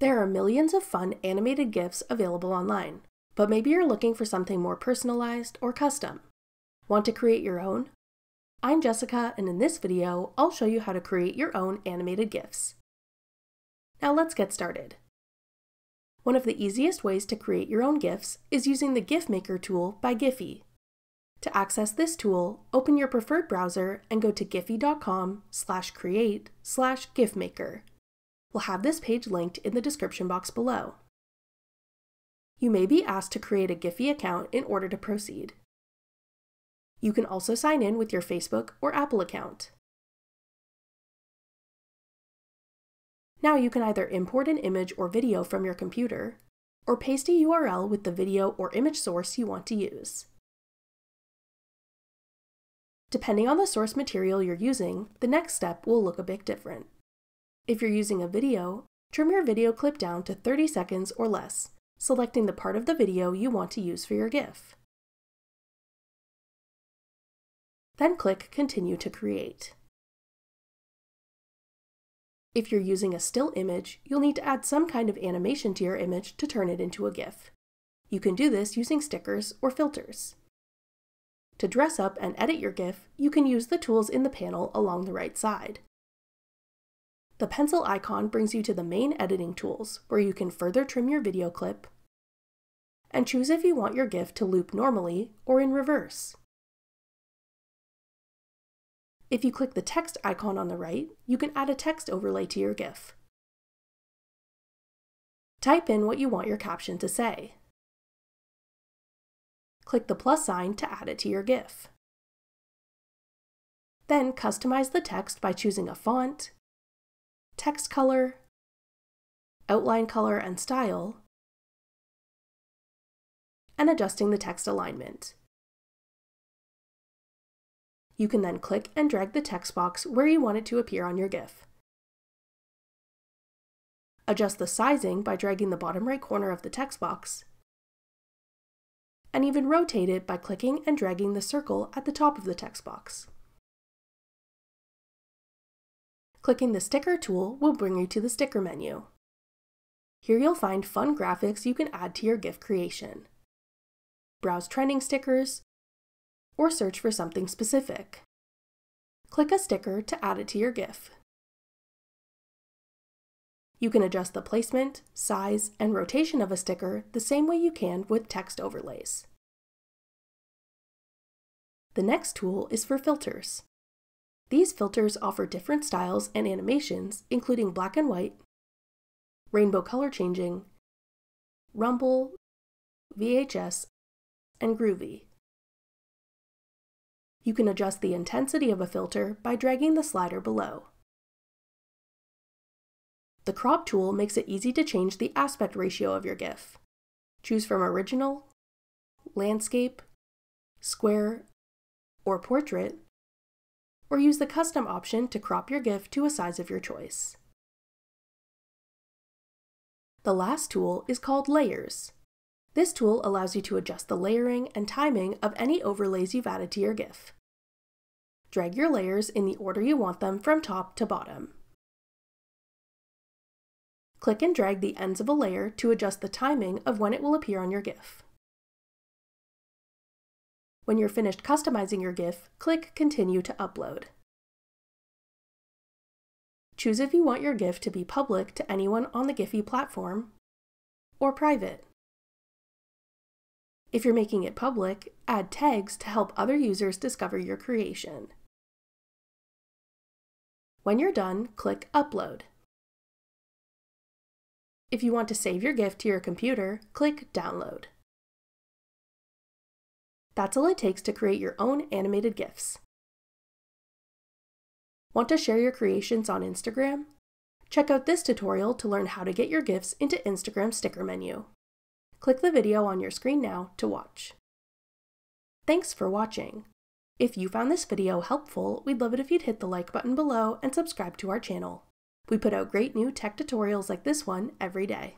There are millions of fun animated GIFs available online, but maybe you're looking for something more personalized or custom. Want to create your own? I'm Jessica, and in this video, I'll show you how to create your own animated GIFs. Now let's get started. One of the easiest ways to create your own GIFs is using the GIF Maker tool by Giphy. To access this tool, open your preferred browser and go to giphy.com slash create slash gifmaker. We'll have this page linked in the description box below. You may be asked to create a Giphy account in order to proceed. You can also sign in with your Facebook or Apple account. Now you can either import an image or video from your computer, or paste a URL with the video or image source you want to use. Depending on the source material you're using, the next step will look a bit different. If you're using a video, trim your video clip down to 30 seconds or less, selecting the part of the video you want to use for your GIF. Then click Continue to create. If you're using a still image, you'll need to add some kind of animation to your image to turn it into a GIF. You can do this using stickers or filters. To dress up and edit your GIF, you can use the tools in the panel along the right side. The pencil icon brings you to the main editing tools, where you can further trim your video clip, and choose if you want your GIF to loop normally or in reverse. If you click the text icon on the right, you can add a text overlay to your GIF. Type in what you want your caption to say. Click the plus sign to add it to your GIF. Then customize the text by choosing a font, text color, outline color and style, and adjusting the text alignment. You can then click and drag the text box where you want it to appear on your GIF. Adjust the sizing by dragging the bottom right corner of the text box, and even rotate it by clicking and dragging the circle at the top of the text box. Clicking the Sticker tool will bring you to the Sticker menu. Here you'll find fun graphics you can add to your GIF creation. Browse trending stickers, or search for something specific. Click a sticker to add it to your GIF. You can adjust the placement, size, and rotation of a sticker the same way you can with text overlays. The next tool is for filters. These filters offer different styles and animations, including black and white, rainbow color changing, rumble, VHS, and groovy. You can adjust the intensity of a filter by dragging the slider below. The crop tool makes it easy to change the aspect ratio of your GIF. Choose from original, landscape, square, or portrait, or use the custom option to crop your GIF to a size of your choice. The last tool is called Layers. This tool allows you to adjust the layering and timing of any overlays you've added to your GIF. Drag your layers in the order you want them from top to bottom. Click and drag the ends of a layer to adjust the timing of when it will appear on your GIF. When you're finished customizing your GIF, click Continue to upload. Choose if you want your GIF to be public to anyone on the Giphy platform, or private. If you're making it public, add tags to help other users discover your creation. When you're done, click Upload. If you want to save your GIF to your computer, click Download. That's all it takes to create your own animated GIFs. Want to share your creations on Instagram? Check out this tutorial to learn how to get your GIFs into Instagram's sticker menu. Click the video on your screen now to watch. Thanks for watching. If you found this video helpful, we'd love it if you'd hit the like button below and subscribe to our channel. We put out great new tech tutorials like this one every day.